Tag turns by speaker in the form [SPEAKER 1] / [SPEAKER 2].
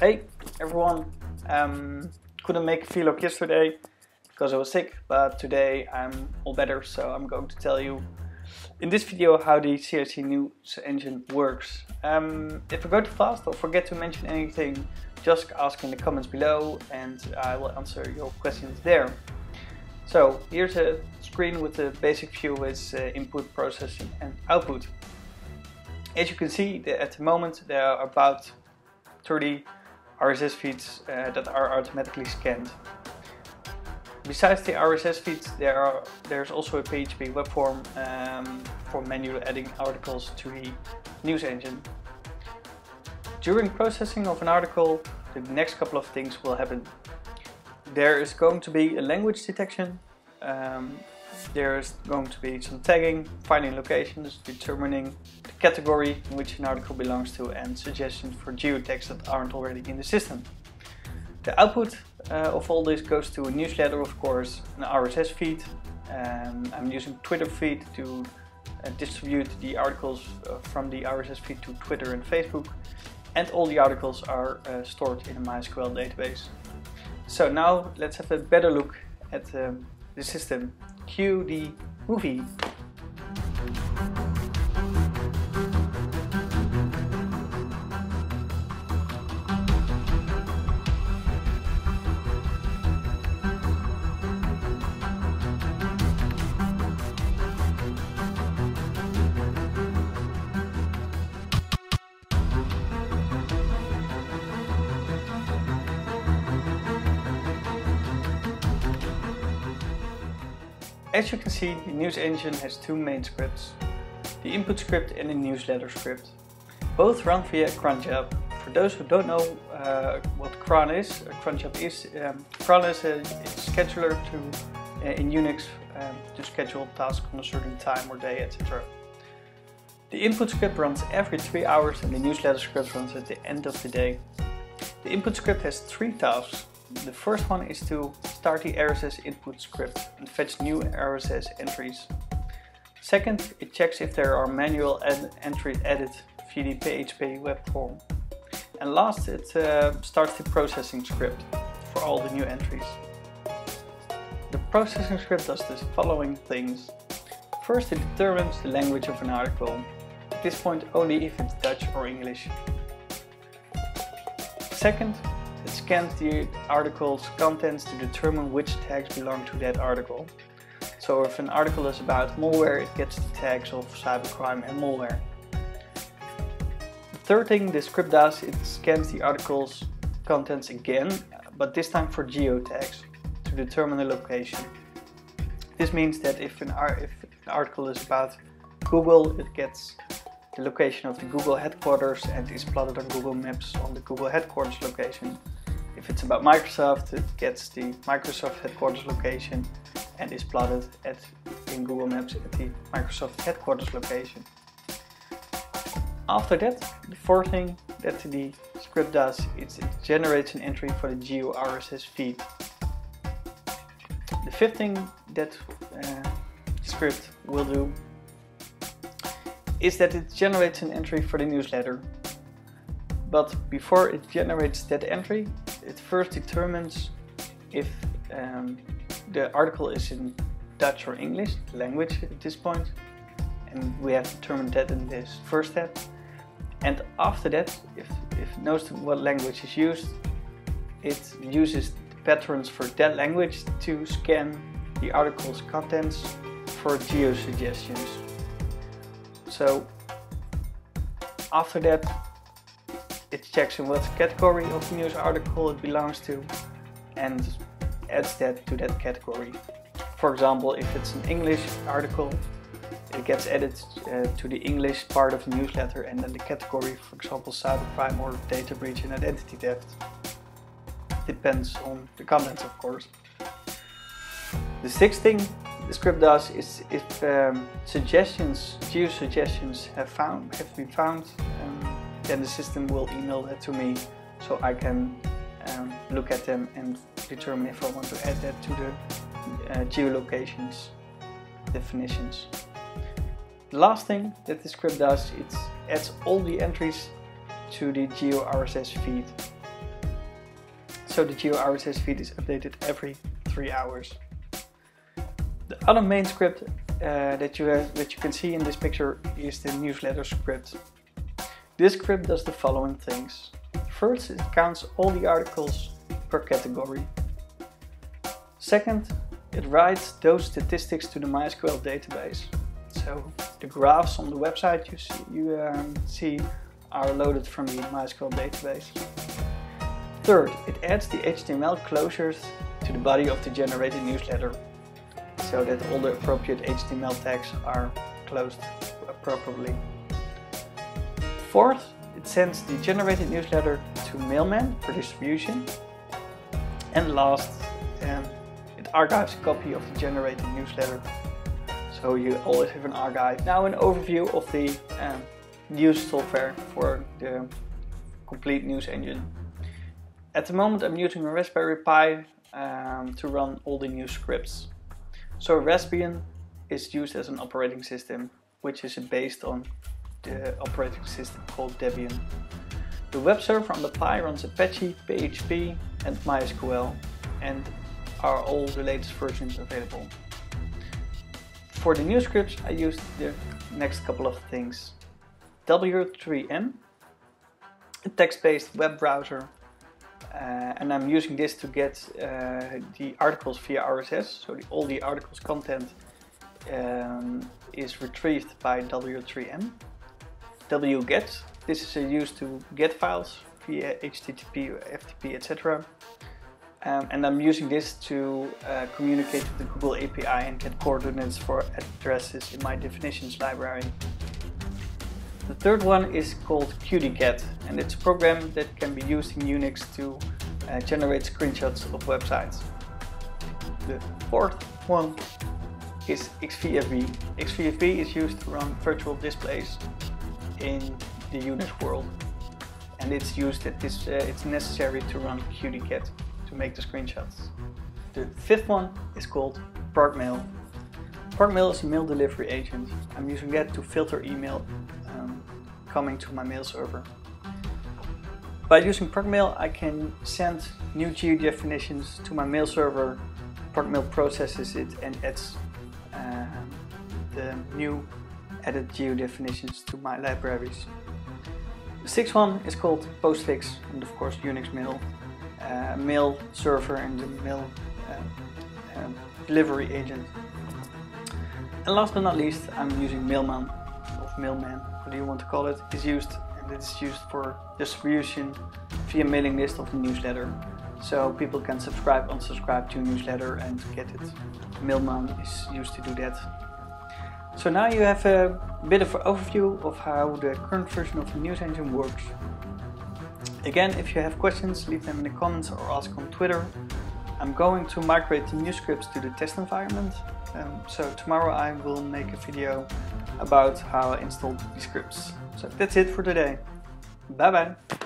[SPEAKER 1] Hey everyone, um, couldn't make a vlog yesterday because I was sick, but today I'm all better, so I'm going to tell you in this video how the CIC News Engine works. Um, if I go too fast or forget to mention anything, just ask in the comments below and I will answer your questions there. So here's a screen with the basic view with uh, input, processing and output. As you can see, at the moment there are about 30 RSS feeds uh, that are automatically scanned. Besides the RSS feeds, there are, there's also a PHP web form um, for manually adding articles to the news engine. During processing of an article, the next couple of things will happen. There is going to be a language detection, um, there's going to be some tagging, finding locations, determining category in which an article belongs to and suggestions for geotags that aren't already in the system. The output uh, of all this goes to a newsletter, of course, an RSS feed. Um, I'm using Twitter feed to uh, distribute the articles uh, from the RSS feed to Twitter and Facebook. And all the articles are uh, stored in a MySQL database. So now let's have a better look at um, the system. The movie. As you can see, the news engine has two main scripts, the input script and the newsletter script. Both run via cronjob. For those who don't know uh, what cron is, uh, cronjob is, um, cron is a, scheduler to, uh, in Unix um, to schedule tasks on a certain time or day, etc. The input script runs every 3 hours and the newsletter script runs at the end of the day. The input script has three tasks. The first one is to start the RSS input script and fetch new RSS entries. Second, it checks if there are manual entries added via the PHP web form. And last, it uh, starts the processing script for all the new entries. The processing script does the following things. First, it determines the language of an article. At this point, only if it's Dutch or English. Second, it scans the article's contents to determine which tags belong to that article. So if an article is about malware, it gets the tags of cybercrime and malware. The third thing the script does, it scans the article's contents again, but this time for geotags to determine the location. This means that if an, if an article is about Google, it gets the location of the Google headquarters and is plotted on Google Maps on the Google headquarters location. If it's about Microsoft, it gets the Microsoft headquarters location and is plotted at, in Google Maps at the Microsoft headquarters location. After that, the fourth thing that the script does is it generates an entry for the geo RSS feed. The fifth thing that uh, the script will do is that it generates an entry for the newsletter. But before it generates that entry, it first determines if um, the article is in Dutch or English, language at this point, and we have determined that in this first step. And after that, if, if it knows what language is used, it uses patterns for that language to scan the article's contents for geo suggestions. So after that, it checks in what category of news article it belongs to and adds that to that category. For example, if it's an English article, it gets added uh, to the English part of the newsletter and then the category, for example, cybercrime or data breach and identity theft. Depends on the content, of course. The sixth thing the script does is if um, suggestions, geo suggestions have found have been found, um, then the system will email that to me so I can um, look at them and determine if I want to add that to the uh, geolocations definitions. The last thing that the script does, it adds all the entries to the geo RSS feed. so the Geo RSS feed is updated every three hours. The other main script uh, that you have, that you can see in this picture is the newsletter script. This script does the following things. First, it counts all the articles per category. Second, it writes those statistics to the MySQL database. So the graphs on the website you see, you, um, see are loaded from the MySQL database. Third, it adds the HTML closures to the body of the generated newsletter so that all the appropriate HTML tags are closed properly. Fourth, it sends the generated newsletter to Mailman for distribution. And last, um, it archives a copy of the generated newsletter. So you always have an archive. Now an overview of the um, news software for the complete news engine. At the moment I'm using a Raspberry Pi um, to run all the new scripts. So Raspbian is used as an operating system, which is based on the operating system called Debian. The web server on the Pi runs Apache, PHP and MySQL and are all the latest versions available. For the new scripts I used the next couple of things. W3M, a text-based web browser and I'm using this to get uh, the articles via RSS, so the, all the articles content um, is retrieved by W3M. wget, this is used to get files via HTTP, FTP, etc. Um, and I'm using this to uh, communicate with the Google API and get coordinates for addresses in my definitions library. The third one is called CutyCapt and it's a program that can be used in Unix to uh, generate screenshots of websites. The fourth one is XVFB. XVFB is used to run virtual displays in the Unix world and it's used that this, uh, it's necessary to run CutyCapt to make the screenshots. The fifth one is called ProcMail. ProcMail is a mail delivery agent. I'm using that to filter email coming to my mail server. By using ProcMail, I can send new geo definitions to my mail server. ProcMail processes it and adds uh, the new added geo definitions to my libraries. The sixth one is called Postfix and of course Unix Mail uh, mail server and the mail uh, uh, delivery agent. And last but not least, I'm using Mailman, or Mailman, do you want to call it, is used and it's used for distribution via mailing list of the newsletter. So people can subscribe, unsubscribe to newsletter and get it. Mailman is used to do that. So now you have a bit of an overview of how the current version of the news engine works. Again, if you have questions, leave them in the comments or ask on Twitter. I'm going to migrate the new scripts to the test environment. Um, so tomorrow I will make a video about how I installed the scripts. So that's it for today. Bye bye.